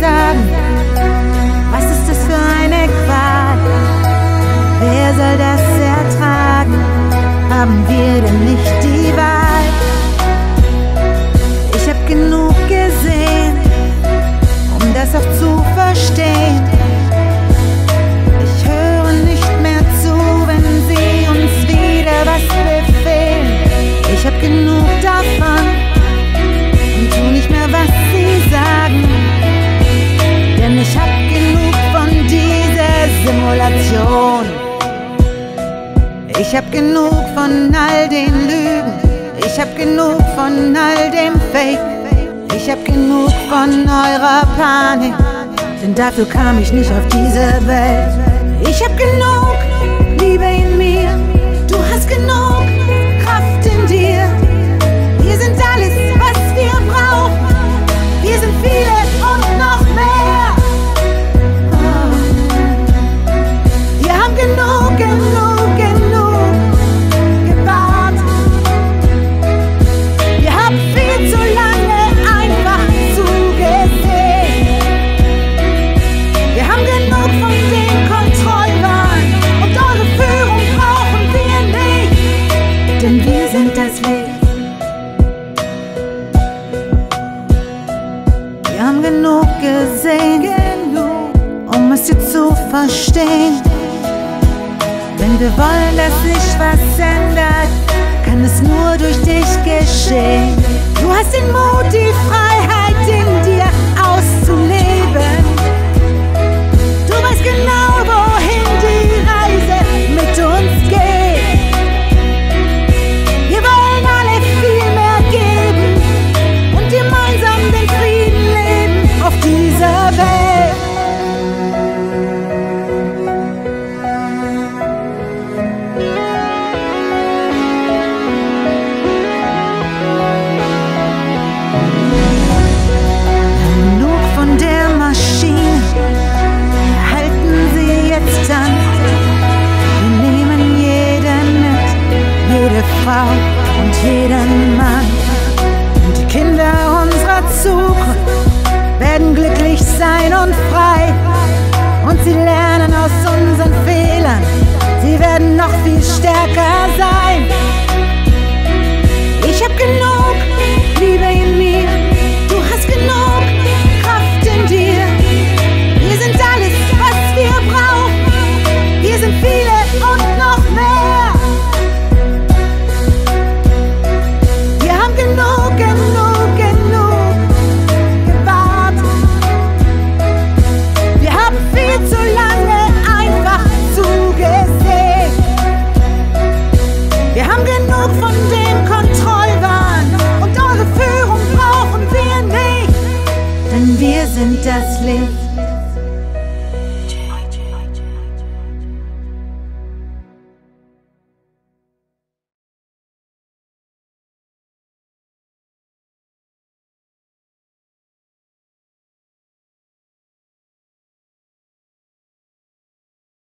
sagen? Was ist das für eine Qual? Wer soll das ertragen? Haben wir denn nicht Ich hab genug von all den Lügen. Ich hab genug von all dem Fake. Ich hab genug von eurer Panik. Denn dafür kam ich nicht auf diese Welt. Ich hab genug stehen. Wenn wir wollen, dass sich was ändert, kann es nur durch dich geschehen. Du hast den Mut, die Freiheit.